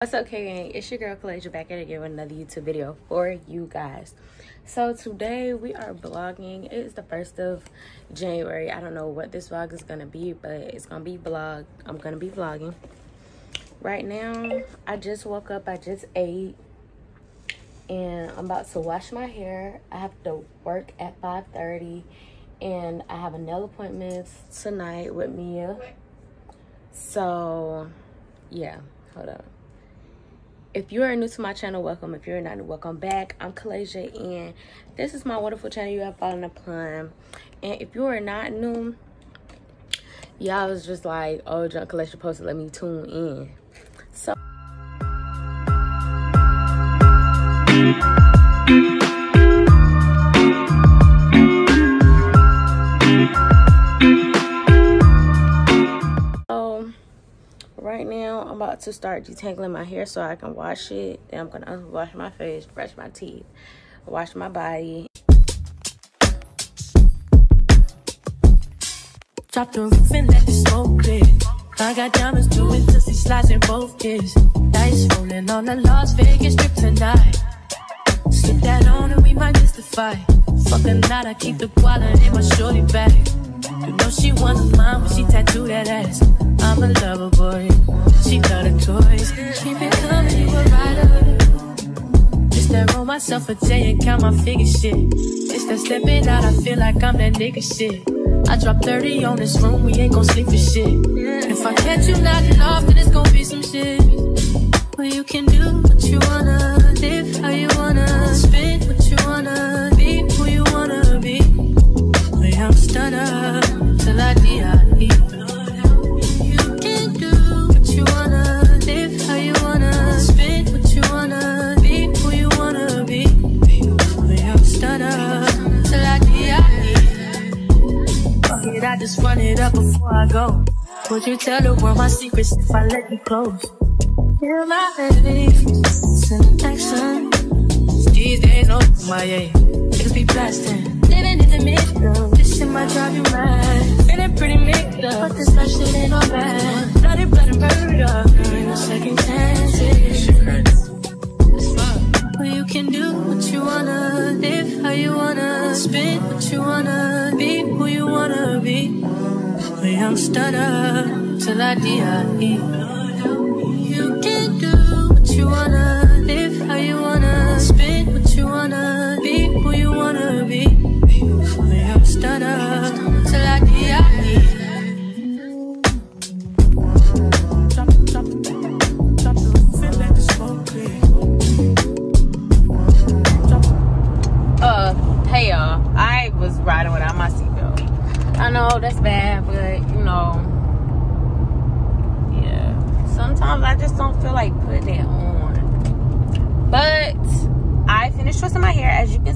What's up, gang? It's your girl Kalaysia back at again with another YouTube video for you guys. So today we are vlogging. It is the first of January. I don't know what this vlog is gonna be, but it's gonna be vlog. I'm gonna be vlogging. Right now, I just woke up. I just ate, and I'm about to wash my hair. I have to work at 5:30, and I have a nail appointment tonight with Mia. So, yeah. Hold up if you are new to my channel welcome. If you're not new welcome back. I'm Kalaysia and this is my wonderful channel you have fallen upon. And if you are not new y'all was just like oh john Kalaysia posted let me tune in. So right now i'm about to start detangling my hair so i can wash it then i'm gonna wash my face brush my teeth wash my body Drop the roof and let the smoke clear. I got diamonds doing dusty slides in both gears. Dice rolling on the Las Vegas strip tonight. Slip that on and we might miss the fight. Fucking night, I keep the wallet in my shorty bag. You know she want mine when she tattoo that ass. I'm a lover boy, myself a J and count my figure shit. It's that stepping out, I feel like I'm that nigga shit. I drop 30 on this room, we ain't gon' sleep for shit. If I catch you knocking off, then it's gon' be some shit. Well, you can do what you wanna, live how you wanna, spin what you wanna, be who you wanna be. Well, I'm stunner Would you tell the world my secrets if I let you close? Feel my face in action. These days, no, my yeah. Niggas be blasting. Living in the middle.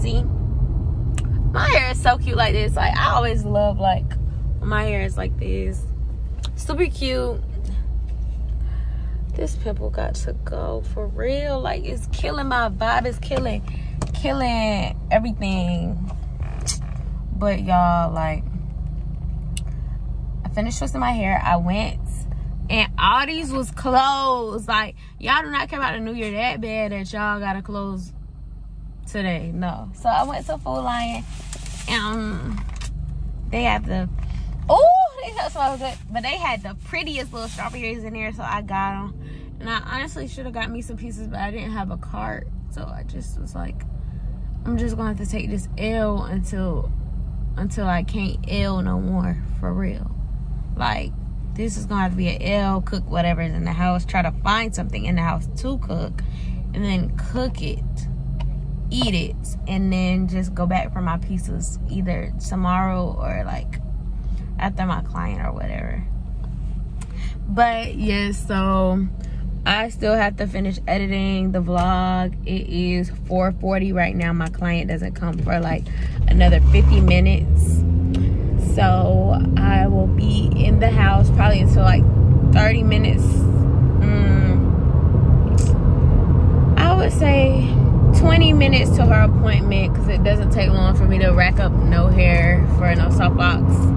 See. My hair is so cute like this. Like I always love like my hair is like this. Super cute. This pimple got to go for real. Like it's killing my vibe. It's killing killing everything but y'all like i finished twisting my hair i went and all these was closed like y'all do not care about the new year that bad that y'all gotta close today. No. So i went to Food Lion um, they have the oh smell so good but they had the prettiest little strawberries in there so i got them and i honestly should have got me some pieces but i didn't have a cart. So i just was like I'm just gonna have to take this L until until I can't L no more for real. Like this is gonna have to be an L, cook whatever's in the house, try to find something in the house to cook, and then cook it, eat it, and then just go back for my pieces either tomorrow or like after my client or whatever. But yes, yeah, so I still have to finish editing the vlog. It is 4.40 right now. My client doesn't come for like another 50 minutes. So I will be in the house probably until like 30 minutes. Mm, I would say 20 minutes to her appointment because it doesn't take long for me to rack up no hair for no softbox.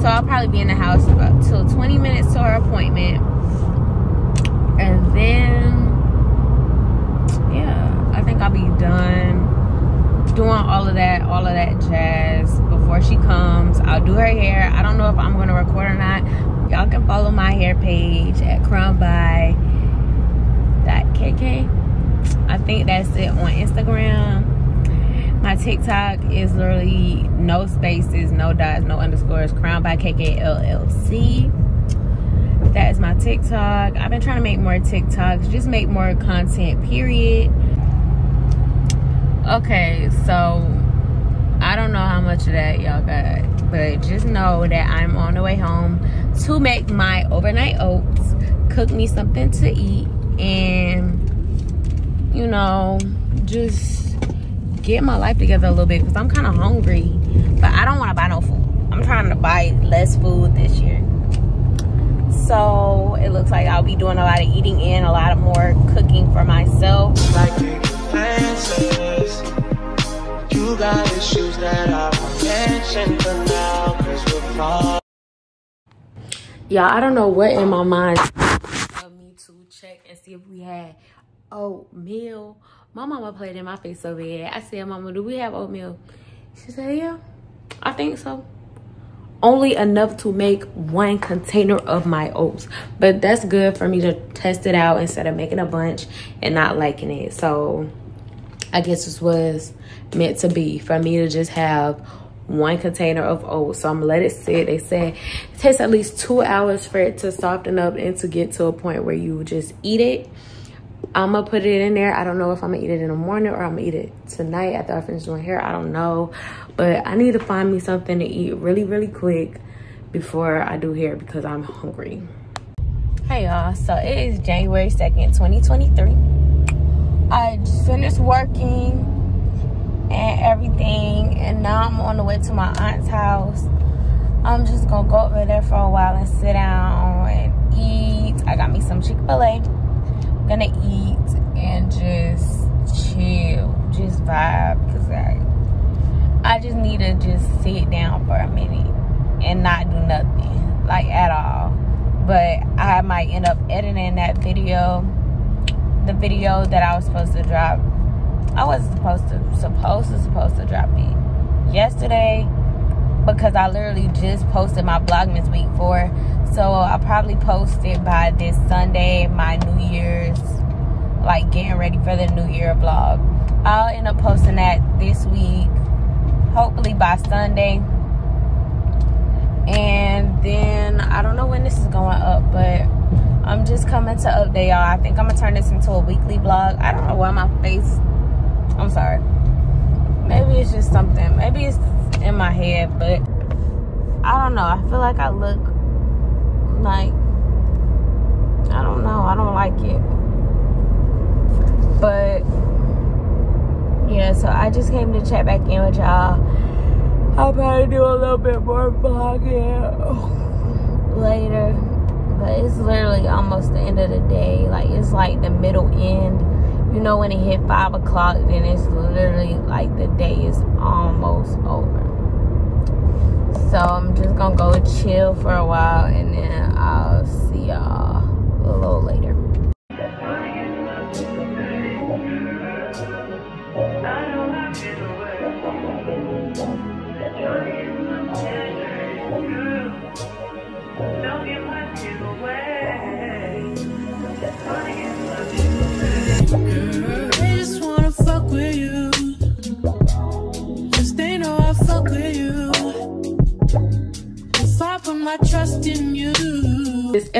So I'll probably be in the house about till 20 minutes to her appointment And then, yeah, I think I'll be done doing all of that, all of that jazz before she comes. I'll do her hair. I don't know if I'm gonna record or not. Y'all can follow my hair page at krownedby.kaykay. I think that's it on Instagram. My TikTok is literally no spaces, no dots, no underscores, crown by KK LLC. That is my TikTok. I've been trying to make more TikToks, just make more content, period okay so i don't know how much of that y'all got but just know that i'm on the way home to make my overnight oats cook me something to eat and you know just get my life together a little bit because i'm kind of hungry but i don't want to buy no food i'm trying to buy less food this year so it looks like i'll be doing a lot of eating in, a lot of more cooking for myself you got issues that I won't mention for now, cause we're far. Yeah, I don't know what in my mind of me to check and see if we had oatmeal. My mama played in my face so bad. I said, Mama, do we have oatmeal? She said, Yeah, I think so. Only enough to make one container of my oats. But that's good for me to test it out instead of making a bunch and not liking it. So I guess this was meant to be for me to just have one container of oats. So I'm gonna let it sit. They say it takes at least two hours for it to soften up and to get to a point where you just eat it. I'm gonna put it in there. I don't know if I'm gonna eat it in the morning or I'm gonna eat it tonight after I finish doing hair. I don't know. But I need to find me something to eat really, really quick before I do hair because I'm hungry. Hey y'all, so it is January 2nd, 2023. I just finished working and everything and now i'm on the way to my aunt's house i'm just gonna go over there for a while and sit down and eat i got me some chick-fil-a gonna eat and just chill just vibe because i i just need to just sit down for a minute and not do nothing like at all but i might end up editing that video the video that i was supposed to drop I wasn't supposed to supposed to supposed to drop it yesterday because I literally just posted my Vlogmas week four. So I'll probably post it by this Sunday, my New Year's, like getting ready for the New Year vlog. I'll end up posting that this week, hopefully by Sunday. And then I don't know when this is going up, but I'm just coming to update y'all. I think I'm gonna turn this into a weekly vlog. I don't know why my face I'm sorry. Maybe it's just something. Maybe it's in my head, but I don't know. I feel like I look like I don't know. I don't like it. But yeah, so I just came to check back in with y'all. I'll probably do a little bit more vlogging later. But it's literally almost the end of the day. Like it's like the middle end you know when it hit five o'clock then it's literally like the day is almost over so i'm just gonna go chill for a while and then i'll see y'all a little later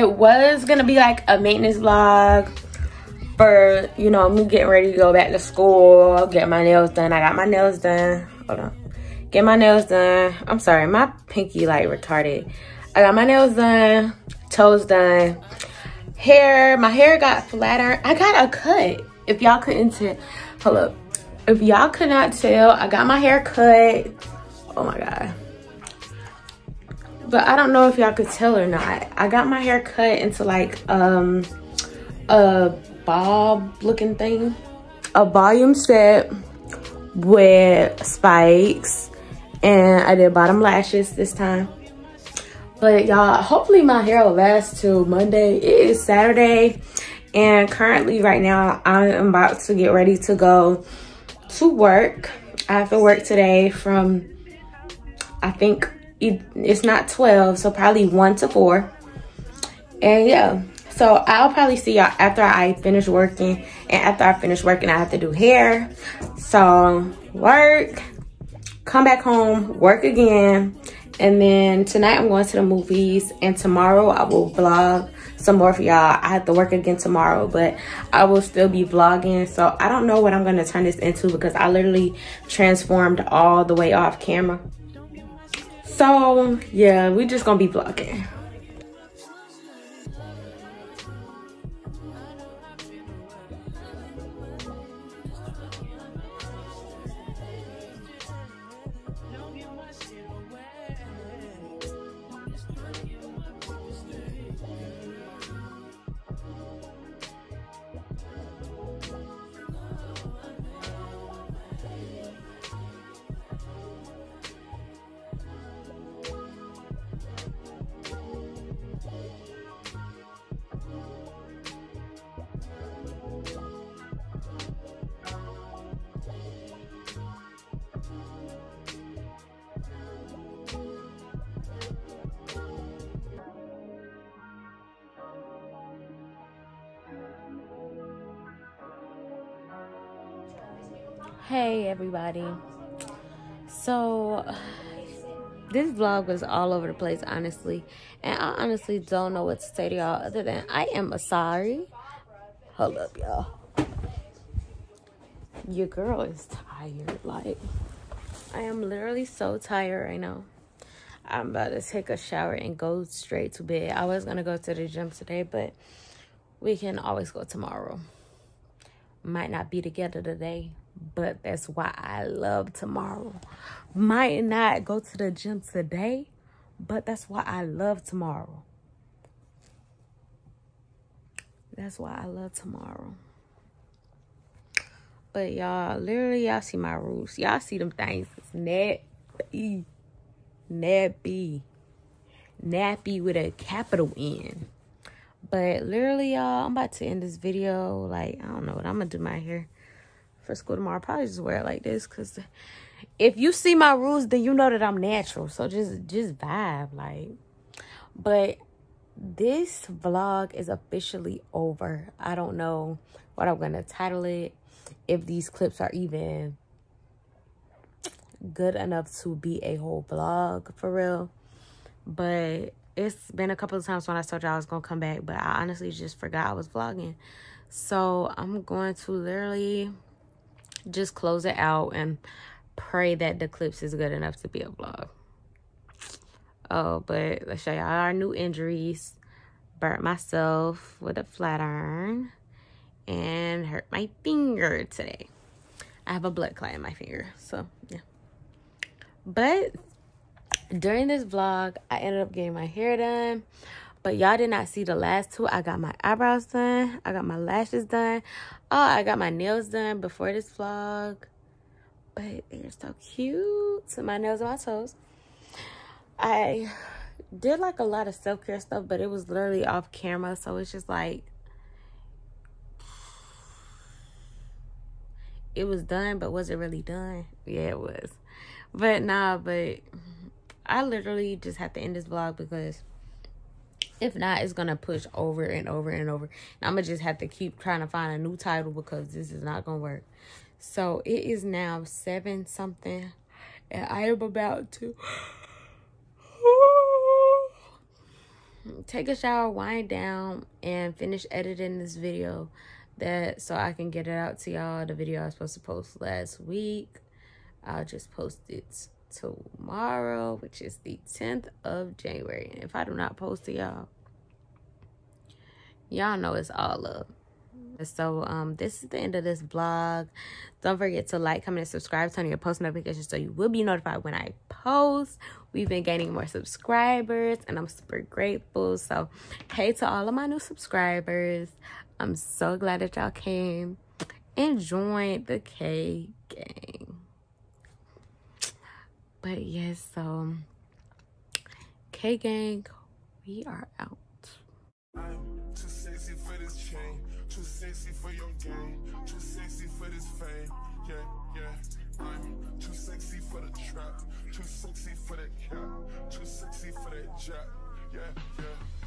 It was gonna be like a maintenance vlog for, you know, me getting ready to go back to school, get my nails done. I got my nails done. Hold on. Get my nails done. I'm sorry, my pinky like retarded. I got my nails done, toes done, hair. My hair got flatter. I got a cut. If y'all couldn't tell, hold up. If y'all could not tell, I got my hair cut. Oh my God but I don't know if y'all could tell or not. I got my hair cut into like um a bob looking thing. A volume set with spikes and I did bottom lashes this time. But y'all, hopefully my hair will last till Monday. It is Saturday And currently right now, I am about to get ready to go to work. I have to work today from, I think it's not 12, so probably 1 to 4. And yeah, so I'll probably see y'all after I finish working. And after I finish working, I have to do hair. So work, come back home, work again. And then tonight I'm going to the movies. And tomorrow I will vlog some more for y'all. I have to work again tomorrow, but I will still be vlogging. So I don't know what I'm going to turn this into because I literally transformed all the way off camera. So yeah, we're just to be vlogging. Hey everybody. So this vlog was all over the place honestly. And i honestly don't know what to say to y'all other than i am a sorry hold up y'all. Your girl is tired like i am literally so tired right now. I'm about to take a shower and go straight to bed. I was gonna go to the gym today but we can always go tomorrow. Might not be together today but that's why I love tomorrow. Might not go to the gym today, but that's why I love tomorrow. That's why I love tomorrow. But y'all, literally, y'all see my roots. Y'all see them things. It's nappy. Nappy. Nappy with a capital N. But literally, y'all, I'm about to end this video. Like, I don't know what I'm going to do my hair for school tomorrow. I'll probably just wear it like this because if you see my rules, then you know that I'm natural. So just just vibe like. But this vlog is officially over. I don't know what I'm gonna title it. If these clips are even good enough to be a whole vlog for real. But it's been a couple of times when I told you I was gonna come back, but I honestly just forgot I was vlogging. So I'm going to literally just close it out and pray that the clips is good enough to be a vlog. Oh, but let's show y'all our new injuries. Burnt myself with a flat iron and hurt my finger today. I have a blood clot in my finger, so yeah. But during this vlog, I ended up getting my hair done. But y'all did not see the last two. I got my eyebrows done. I got my lashes done. Oh, I got my nails done before this vlog. But they're so cute. So my nails and my toes. I did like a lot of self-care stuff, but it was literally off camera. So it's just like, it was done, but was it really done? Yeah, it was. But nah, but I literally just have to end this vlog because if not, it's gonna push over and over and over. And I'm gonna just have to keep trying to find a new title because this is not gonna work. So it is now seven something, and I am about to take a shower, wind down, and finish editing this video. That so I can get it out to y'all. The video I was supposed to post last week. I'll just post it tomorrow, which is the 10th of January. And if I do not post to y'all, y'all know it's all up. So um, this is the end of this vlog. Don't forget to like, comment, and subscribe. Turn on your post notifications so you will be notified when I post. We've been gaining more subscribers and I'm super grateful. So hey to all of my new subscribers. I'm so glad that y'all came and joined the K gang. But yes, so K gang, we are out. I'm too sexy for this chain. sexy for your game, too sexy for this fame. Yeah, yeah. I'm too sexy for the trap, too sexy for that cap, too sexy for that jack. Yeah, yeah.